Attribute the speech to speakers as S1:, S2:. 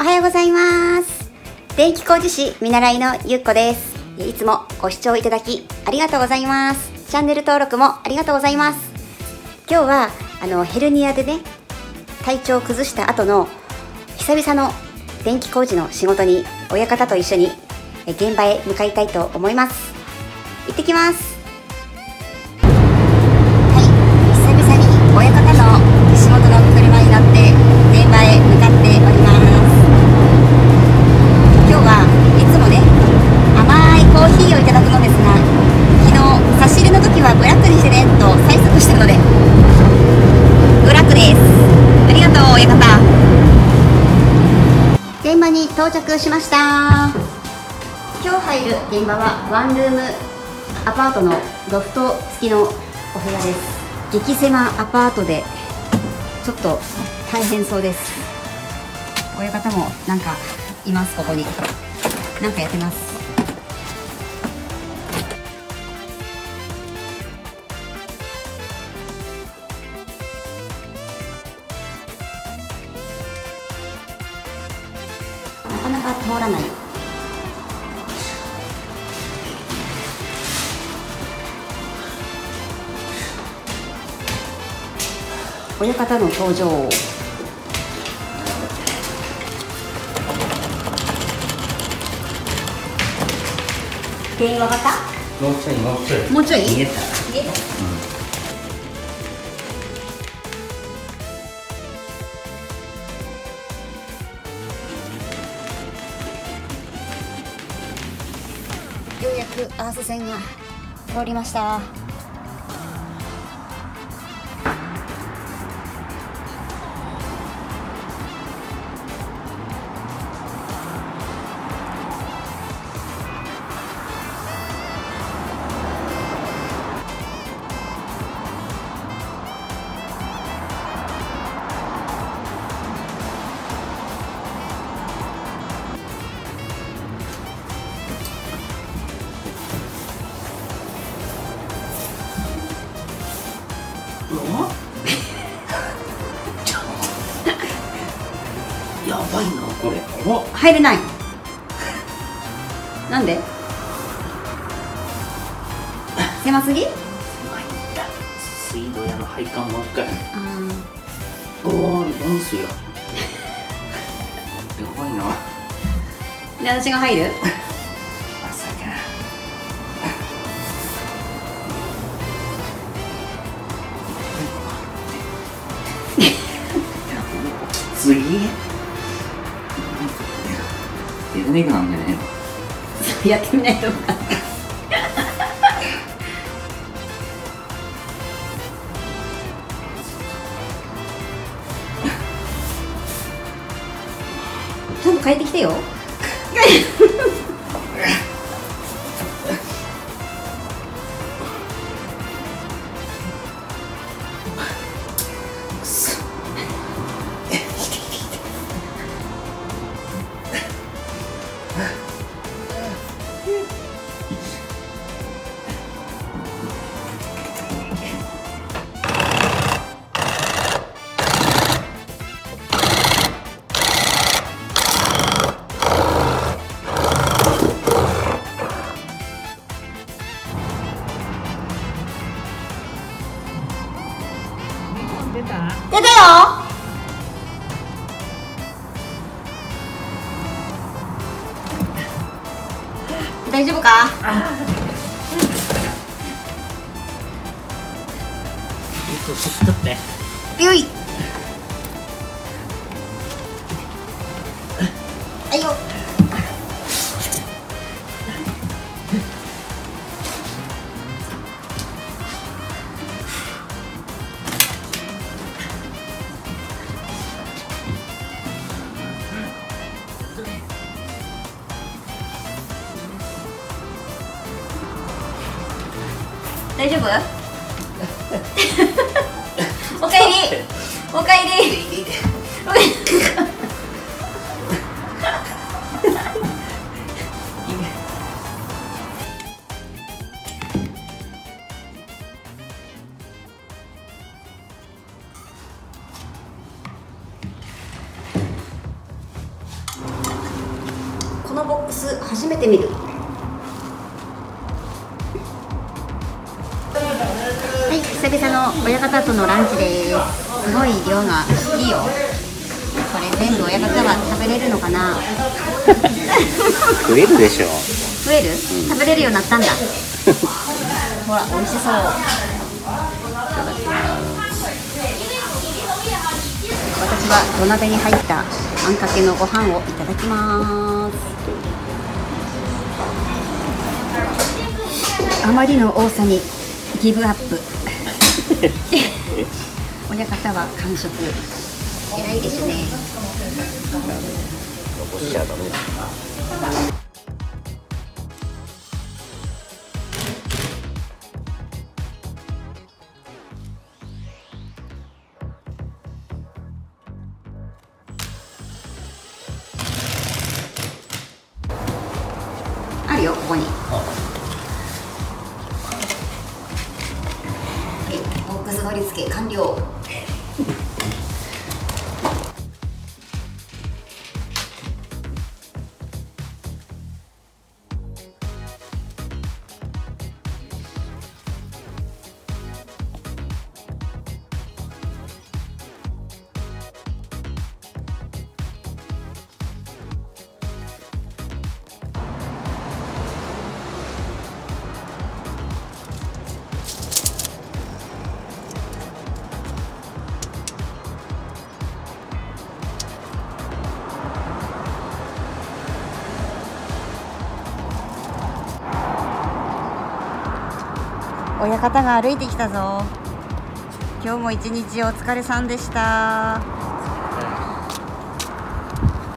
S1: おはようございます。電気工事士見習いのゆっこです。いつもご視聴いただきありがとうございます。チャンネル登録もありがとうございます。今日はあのヘルニアでね体調を崩した後の久々の電気工事の仕事に親方と一緒に現場へ向かいたいと思います。行ってきます。着しました。今日入る現場はワンルームアパートのロフト付きのお部屋です。激狭アパートでちょっと大変そうです。親方もなんかいますここに。なんかやってます。なかなか通らない。親方の登場原因分かった？
S2: もうちょいもうちょい。
S1: もうちょい？
S2: 逃げた
S1: 逃げた。ようやくアース線が通りました。
S2: やばいなこれ。お
S1: 入れないなんで？狭すぎ？
S2: 水道屋の配管ばっかり
S1: あ
S2: おおダンスややばいな。
S1: ーで私が入る？
S2: きつい出てねくなんだよね
S1: やってみないと分かんない。ちゃんと帰ってきてよ 出たよ。大丈夫か？よい。はいよ大丈夫？おかえり。おかえり。おかえりボックス初めて見る久々の親方とのランチですすごい量がいいよ。これ全部親方は食べれるのかな？
S2: 増えるでしょ。
S1: 増える、食べれるようになったんだ。ほら美味しそう。私は土鍋に入ったあんかけのご飯をいただきます。あまりの多さにギブアップ親方は完食。偉いですね。
S2: 残しちゃダメだ
S1: あるよここに。ボックス取り付け完了。親方が歩いてきたぞ。今日も一日お疲れさんでした。